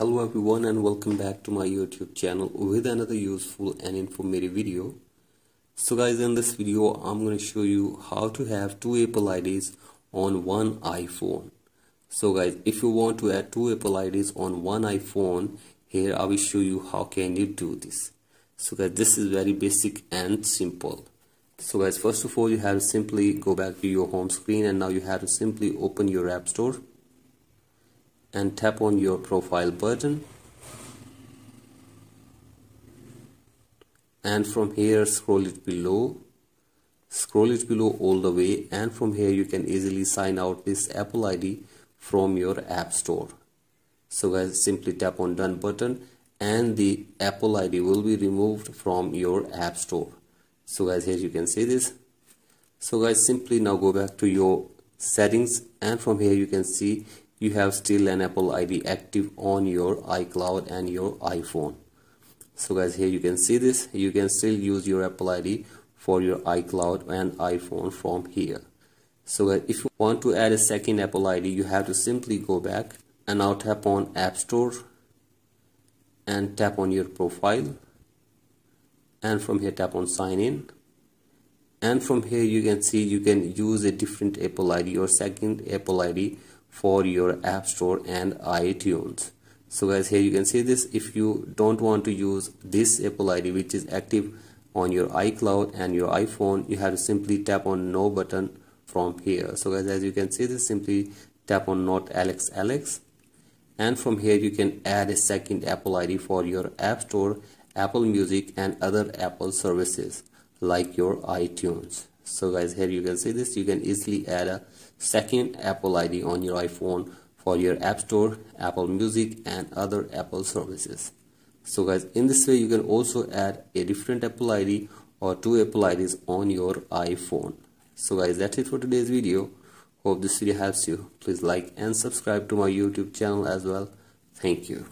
Hello everyone and welcome back to my YouTube channel with another useful and informative video. So guys in this video I'm going to show you how to have two Apple IDs on one iPhone. So guys if you want to add two Apple IDs on one iPhone here I will show you how can you do this. So guys this is very basic and simple. So guys first of all you have to simply go back to your home screen and now you have to simply open your app store and tap on your profile button. And from here scroll it below. Scroll it below all the way and from here you can easily sign out this Apple ID from your app store. So guys simply tap on done button and the Apple ID will be removed from your app store. So guys here you can see this. So guys simply now go back to your settings and from here you can see you have still an Apple ID active on your iCloud and your iPhone. So guys here you can see this. You can still use your Apple ID for your iCloud and iPhone from here. So if you want to add a second Apple ID you have to simply go back and now tap on App Store and tap on your profile. And from here tap on sign in. And from here you can see you can use a different Apple ID or second Apple ID for your app store and iTunes. So guys here you can see this. If you don't want to use this Apple ID which is active on your iCloud and your iPhone you have to simply tap on no button from here. So guys as you can see this simply tap on not Alex Alex. And from here you can add a second Apple ID for your app store Apple Music and other Apple services like your iTunes so guys here you can see this you can easily add a second Apple ID on your iPhone for your App Store, Apple Music and other Apple services. So guys in this way you can also add a different Apple ID or two Apple IDs on your iPhone. So guys that's it for today's video. Hope this video helps you. Please like and subscribe to my YouTube channel as well. Thank you.